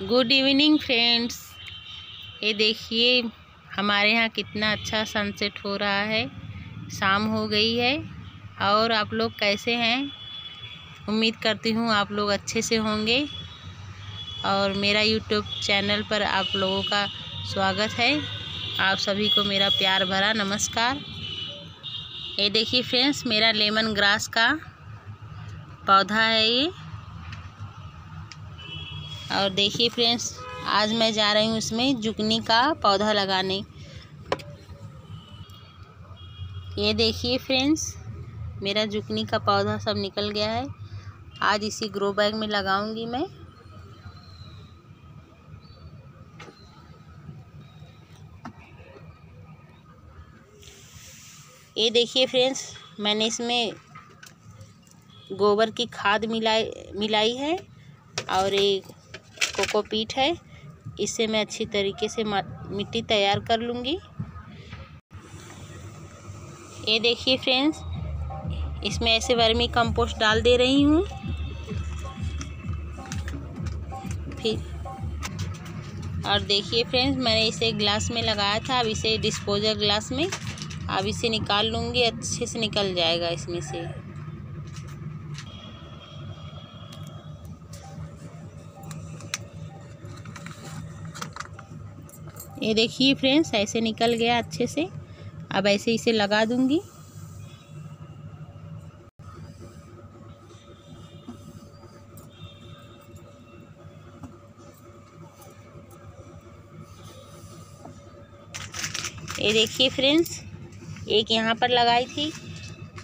Good evening friends ये देखिए, हमारे यहाँ कितना अच्छा सनसेट हो रहा है। शाम हो गई है। और आप लोग कैसे हैं? उम्मीद करती हूँ आप लोग अच्छे से होंगे। और मेरा यूट्यूब चैनल पर आप लोगों का स्वागत है। आप सभी को मेरा प्यार भरा नमस्कार। ये देखिए फ्रेंड्स मेरा लेमन ग्रास का पौधा है ये। और देखिए फ्रेंड्स, आज मैं जा रही हूँ इसमें जुकनी का पौधा लगाने। ये देखिए फ्रेंड्स, मेरा जुकनी का पौधा सब निकल गया है। आज इसी ग्रो बैग में लगाऊँगी मैं। ये देखिए फ्रेंड्स, मैंने इसमें गोबर की खाद मिलाई मिलाई है और एक कोकोपीट है। इससे मैं अच्छी तरीके से मिट्टी तैयार कर लूँगी। ये देखिए फ्रेंड्स, इसमें ऐसे वर्मी कंपोस्ट डाल दे रही हूँ। फिर, और देखिए फ्रेंड्स, मैंने इसे ग्लास में लगाया था। अब इसे डिस्पोजल ग्लास में, अब इसे निकाल लूँगी, अच्छे से निकल जाएगा इसमें से। ये देखिए फ्रेंड्स, ऐसे निकल गया अच्छे से। अब ऐसे इसे लगा दूँगी। ये देखिए फ्रेंड्स, एक यहाँ पर लगाई थी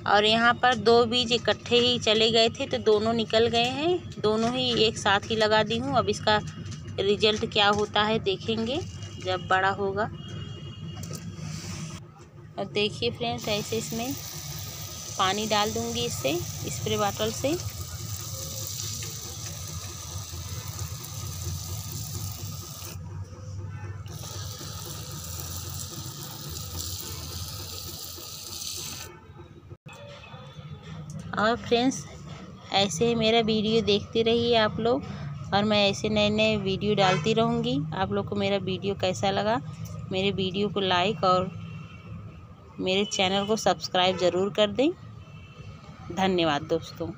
और यहाँ पर दो बीज इकट्ठे ही चले गए थे तो दोनों निकल गए हैं। दोनों ही एक साथ ही लगा दी हूँ। अब इसका रिज़ल्ट क्या होता है देखेंगे। जब बड़ा होगा। और देखिए फ्रेंड्स, ऐसे इसमें पानी डाल दूँगी इससे, स्प्रे बॉटल से। और फ्रेंड्स, ऐसे मेरा वीडियो देखते रहिए आप लोग। और मैं ऐसे नए नए वीडियो डालती रहूँगी। आप लोग को मेरा वीडियो कैसा लगा, मेरे वीडियो को लाइक और मेरे चैनल को सब्सक्राइब ज़रूर कर दें। धन्यवाद दोस्तों।